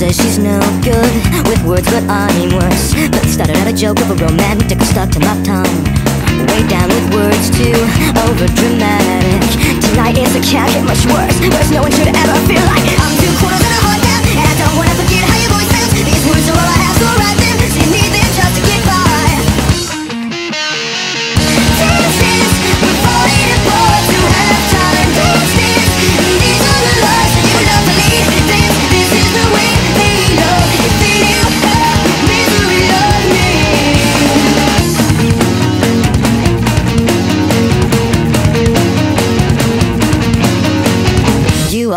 says she's no good with words, but I'm worse. But started out a joke of a romantic stuck to my tongue. Way down with words too overdramatic. Tonight is a can't get much worse. Worse no one should ever feel like I'm too cool. to.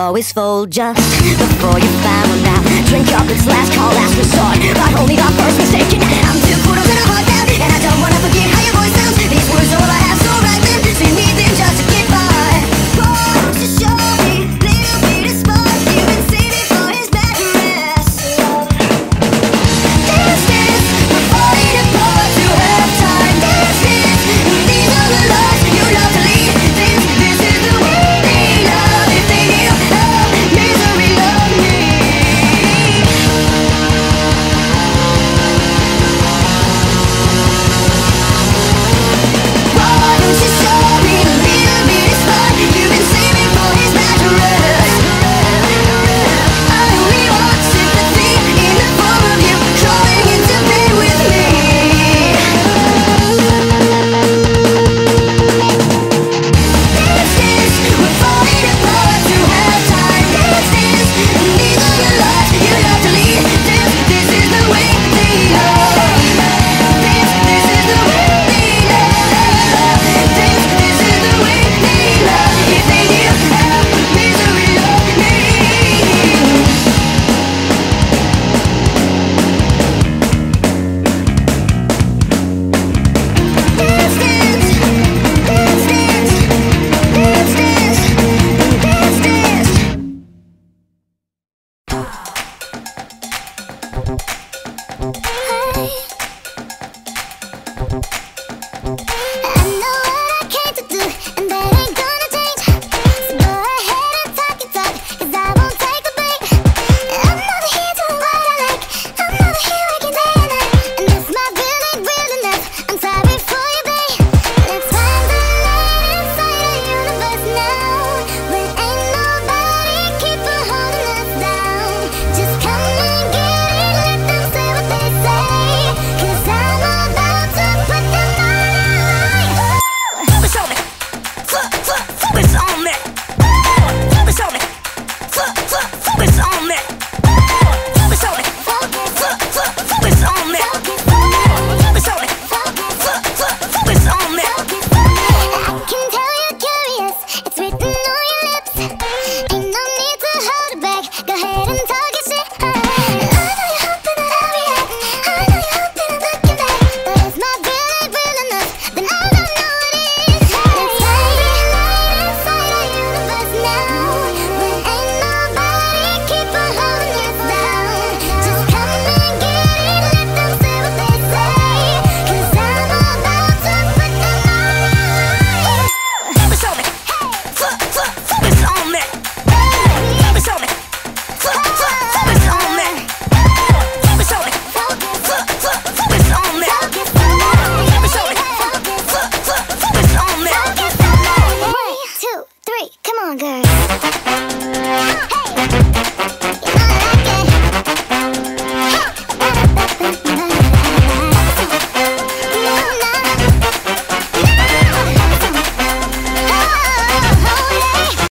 always fold just before you found out. Drink up, it's last call, last resort. longer.